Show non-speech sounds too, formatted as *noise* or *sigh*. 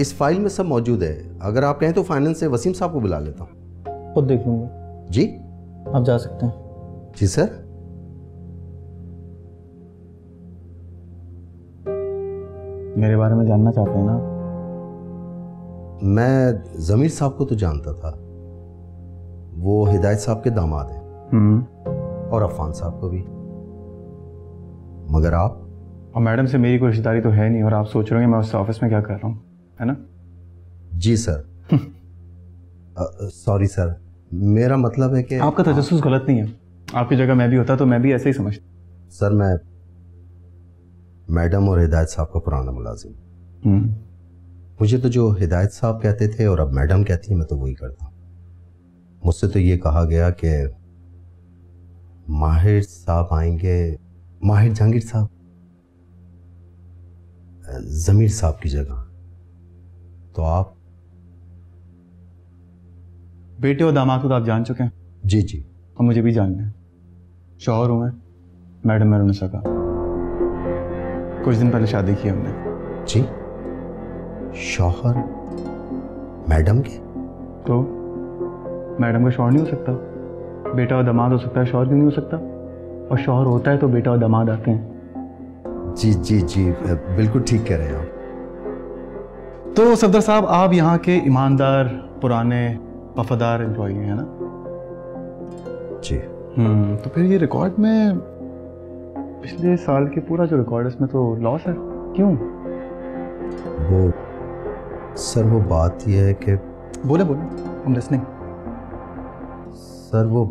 इस फ़ाइल में सब मौजूद है। अगर आप कहें तो फाइनेंस से वसीम साहब को बुला लेता हूँ। खुद देख लूँगा। जी? आप जा सकते हैं। जी सर मेरे बारे में जानना चाहते हैं ना? मैं जमीर साहब को तो जानता था। वो हिदायत साहब के दामाद हैं। हम्म। और अफान साहब को भी। मगर आप? और मैडम से मेरी कोई रिश्तेदारी तो है नहीं और आप सोच रहे होंगे मैं उससे ऑफ़िस में क्या कर रहा हूँ। है ना? जी सर। *laughs* Sorry sir. मेरा मतलब है कि आपका तजस्सुस गलत नहीं है। आपकी जगह मैं भी होता तो मैं भी ऐसे ही समझता सर मैं मैडम और हिदायत साहब का पुराना मुलाजिम। हम्म। मुझे तो जो हिदायत साहब कहते थे और अब मैडम कहती हैं मैं तो वही करता हूँ। मुझसे तो ये कहा गया कि माहिर साहब आएँगे माहिर जहांगीर साहब जमीर साहब की जगह। तो आप? बेटे और दामाद को तो आप जान चुके हैं। जी जी। और मुझे भी जानना है। शौहर हूँ मैं। मैडम मेरे सका कुछ दिन पहले शादी की हमने। जी। शौहर? मैडम के? तो? मैडम का शौहर नहीं हो सकता। बेटा और दामाद हो सकता है शौहर क्यों नहीं हो सकता? और शौहर होता है तो बेटा और दामाद आते हैं। जी जी जी। बिल्कुल ठीक कह रहे हैं आप। तो सफदर साहब आप यहाँ के ईमानदार पुराने वफादार एम्प्लॉई हैं ना? जी। हम्म तो फिर ये रिकॉर्ड में पिछले साल के पूरा जो रिकॉर्ड है इसमें तो लॉस है। क्यों? वो सर वो बात यह है कि बोले बोले हम लिसनिंग सर वो